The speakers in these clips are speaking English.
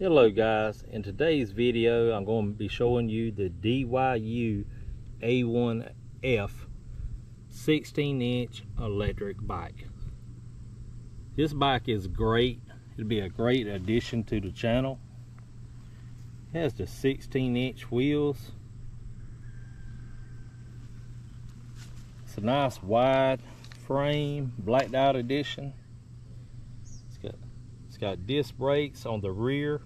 Hello guys, in today's video I'm going to be showing you the DYU A1F 16 inch electric bike. This bike is great, it'll be a great addition to the channel. It has the 16 inch wheels. It's a nice wide frame, blacked out edition. It's got disc brakes on the rear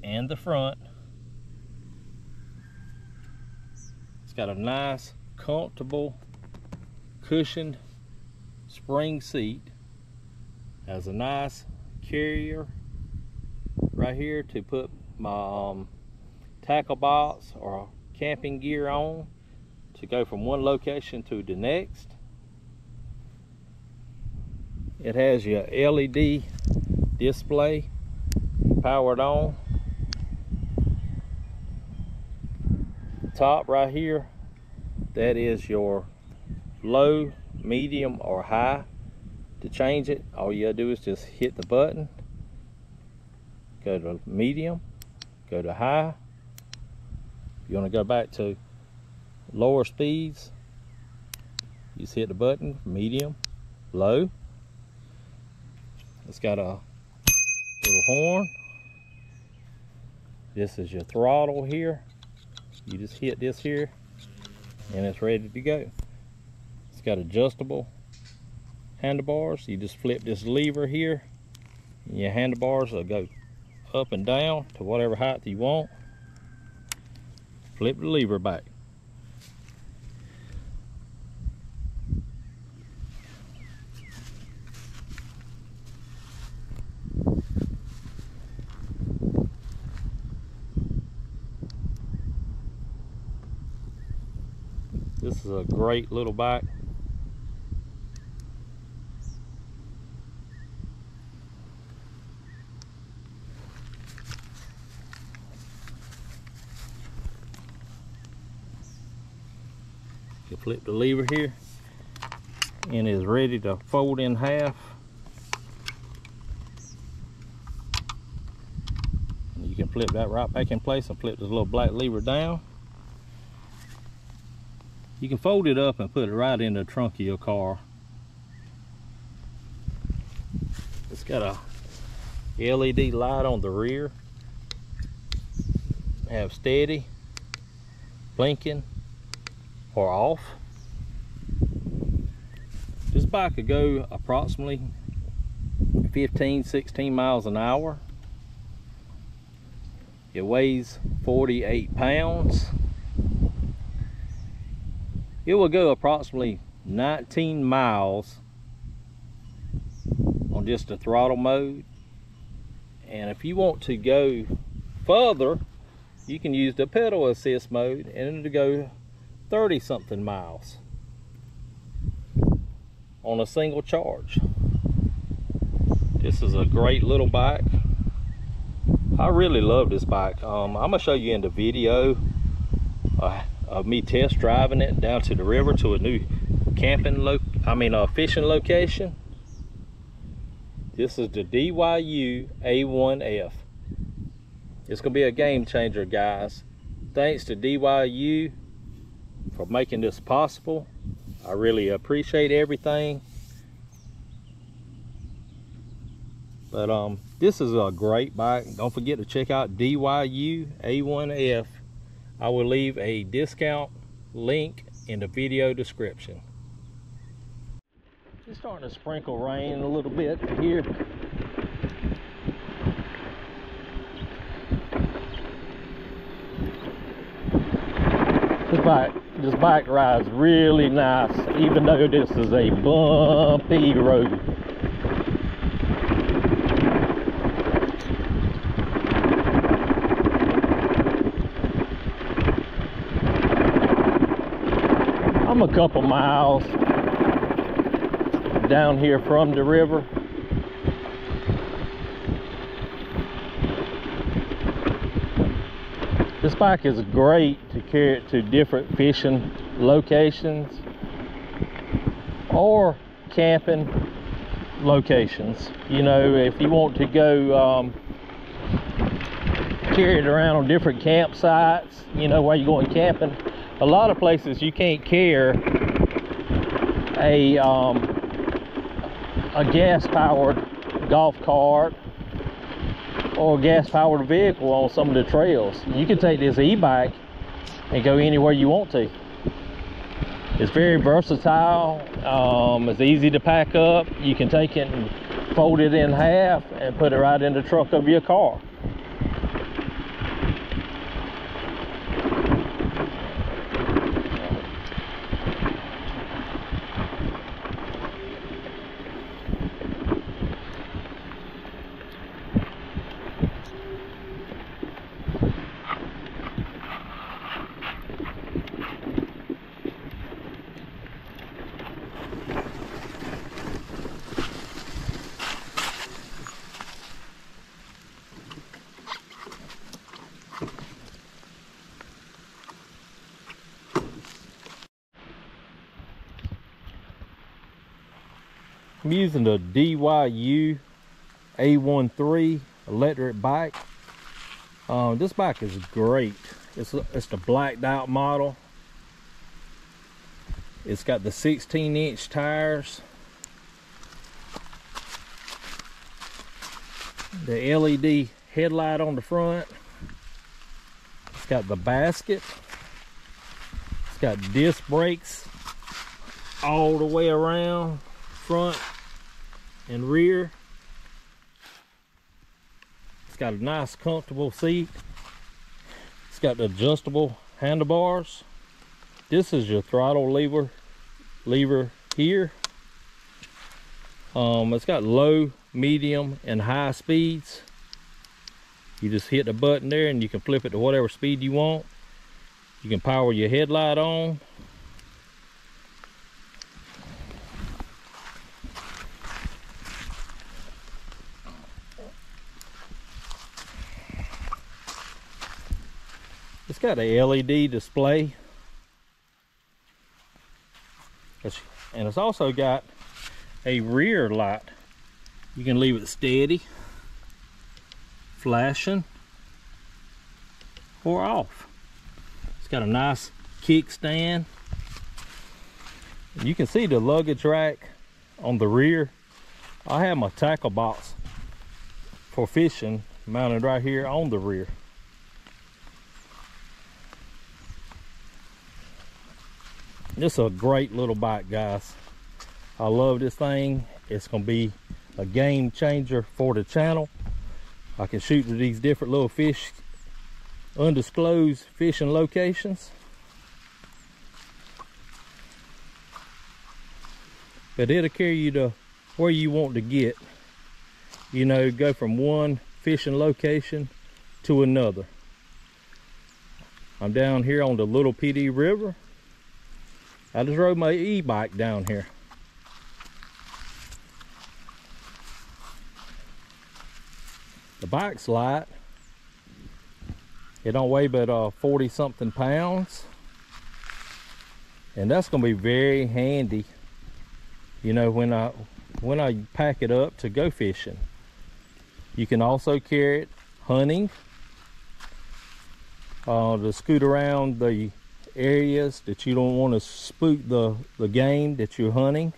and the front. It's got a nice, comfortable, cushioned spring seat. Has a nice carrier right here to put my um, tackle box or camping gear on to go from one location to the next. It has your LED display powered on. Top right here, that is your low, medium, or high. To change it, all you gotta do is just hit the button, go to medium, go to high. If you wanna go back to lower speeds, you just hit the button, medium, low. It's got a little horn. This is your throttle here. You just hit this here and it's ready to go. It's got adjustable handlebars. You just flip this lever here and your handlebars will go up and down to whatever height you want. Flip the lever back. This is a great little bike. You flip the lever here and is ready to fold in half. You can flip that right back in place and flip this little black lever down. You can fold it up and put it right in the trunk of your car. It's got a LED light on the rear. Have steady, blinking, or off. This bike could go approximately 15, 16 miles an hour. It weighs 48 pounds. It will go approximately 19 miles on just the throttle mode. And if you want to go further, you can use the pedal assist mode and it'll go 30 something miles on a single charge. This is a great little bike. I really love this bike. Um, I'm gonna show you in the video uh, of me test driving it down to the river to a new camping lo I mean a fishing location. This is the DYU A1F. It's gonna be a game changer, guys. Thanks to DYU for making this possible. I really appreciate everything. But um, this is a great bike. Don't forget to check out DYU A1F. I will leave a discount link in the video description. It's starting to sprinkle rain a little bit here. This bike, this bike rides really nice, even though this is a bumpy road. A couple miles down here from the river. This bike is great to carry it to different fishing locations or camping. locations. You know, if you want to go um, carry it around on different campsites, you know, while you're going camping, a lot of places you can't carry a um, a gas powered golf cart or gas powered vehicle on some of the trails. You can take this e-bike and go anywhere you want to. It's very versatile. Um, it's easy to pack up. You can take it and fold it in half and put it right in the trunk of your car. I'm using the DYU A13 electric bike. Um, this bike is great. It's, it's the blacked out model. It's got the 16 inch tires. The LED headlight on the front. It's got the basket. It's got disc brakes all the way around front and rear. It's got a nice comfortable seat. It's got the adjustable handlebars. This is your throttle lever lever here. Um, it's got low, medium, and high speeds. You just hit the button there and you can flip it to whatever speed you want. You can power your headlight on. Got a LED display. and it's also got a rear light. You can leave it steady, flashing, or off. It's got a nice kickstand. You can see the luggage rack on the rear. I have my tackle box for fishing mounted right here on the rear. This is a great little bike, guys. I love this thing. It's gonna be a game changer for the channel. I can shoot to these different little fish, undisclosed fishing locations. But it'll carry you to where you want to get. You know, go from one fishing location to another. I'm down here on the Little Pee Dee River I just rode my e-bike down here. The bike's light. It don't weigh but uh, 40 something pounds. And that's gonna be very handy, you know, when I when I pack it up to go fishing. You can also carry it hunting, uh, to scoot around the areas that you don't want to spook the, the game that you're hunting.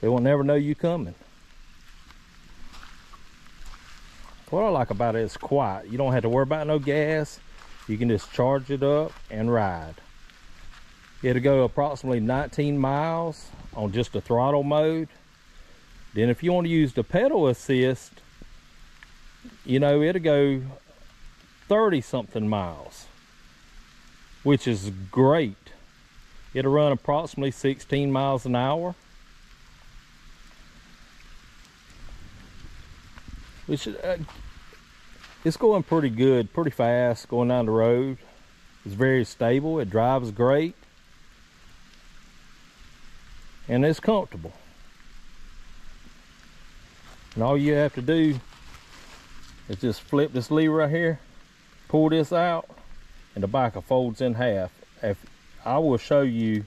They will never know you coming. What I like about it is quiet. You don't have to worry about no gas. You can just charge it up and ride. It'll go approximately 19 miles on just the throttle mode. Then if you want to use the pedal assist, you know, it'll go 30 something miles which is great. It'll run approximately 16 miles an hour. Which uh, it's going pretty good, pretty fast going down the road. It's very stable. It drives great. And it's comfortable. And all you have to do is just flip this lever right here, pull this out, and the biker folds in half. If I will show you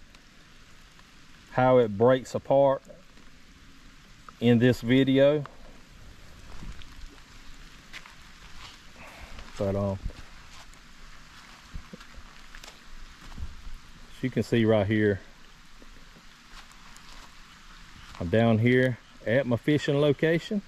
how it breaks apart in this video. But um, as you can see right here, I'm down here at my fishing location.